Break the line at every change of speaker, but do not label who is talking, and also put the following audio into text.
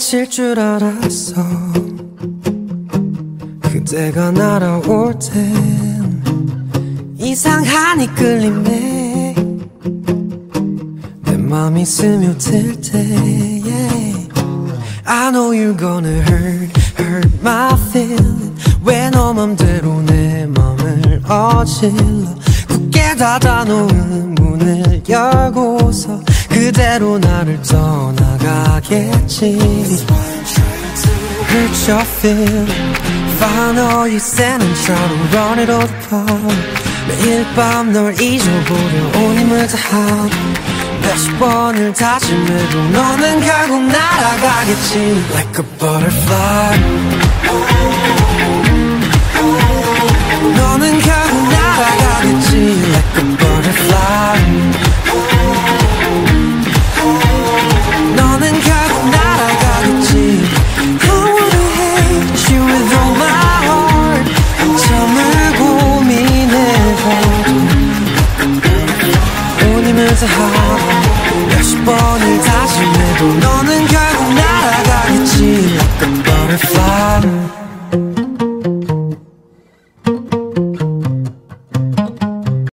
미칠 줄 알았어. 그대가 날아올 땐 이상한 이끌림에 내 맘이 스며들 때 yeah. I know you're gonna hurt, hurt my feeling 왜 너 맘대로 내 맘을 어질러? 굳게 닫아놓은 문을 열고서 그대로 나를 떠 나가겠지 Hurt your feeling Find all you stand and try to run it all apart 매일 밤 널 잊어보려 온 힘을 다하고 몇십 번을 다짐해도 너는 결국 날아가겠지 Like a butterfly 운이면서 하루 몇십 번을 다시 해도 너는 결